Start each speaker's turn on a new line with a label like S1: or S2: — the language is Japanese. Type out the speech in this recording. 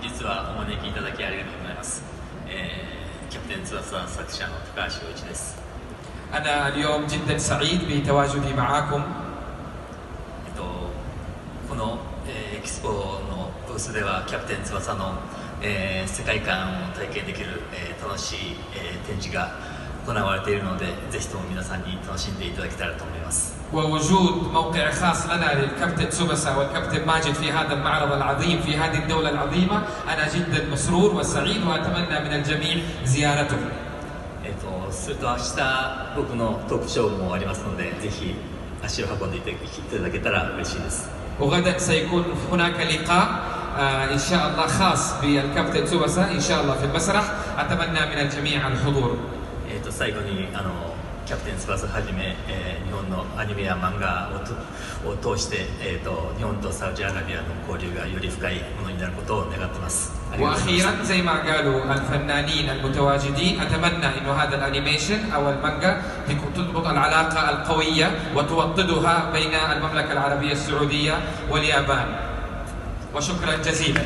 S1: 本日はお招きいただきありがとうございます、えーキャプテン翼作者の高橋陽一です
S2: أنا اليوم جدا سعيد بتواجدي معاكم
S1: えっと、この、えーエキスポのブースではキャプテン翼の、えー世界観を体験できる、えー楽しい、えー展示が 行われているのでぜひとも皆さんに楽しんでいただけたらと思います
S2: ووجود موقع خاص لنا للكابتن سوبسا والكابتن ماجد في هذا المعرض العظيم في هذه الدولة العظيمة أنا جدا مسرور وسعيد وأتمنى من الجميع زيارته
S1: えっとそれと明日僕のトークショーもありますのでぜひ足を運んでいただけたら嬉しいです
S2: وغدا سيكون هناك لقاء آه، إن شاء الله خاص بالكابتن سوبسا إن شاء الله في المسرح أتمنى من الجميع الحضور
S1: えー、と最後にあのキャプテン翼はじめ、えー日本のアニメや漫画をとを通して、えー、と日本とサウジアラビアの交流がより深いものになることを願ってますありがとうございます
S2: واخيرا زي ما قالوا الفنانين المتواجدين اتمنى انه هذا الانيميشن او المانجا تكون تضبط العلاقه القويه وتوطدها بين المملكه العربيه السعوديه واليابان وشكرا جزيلا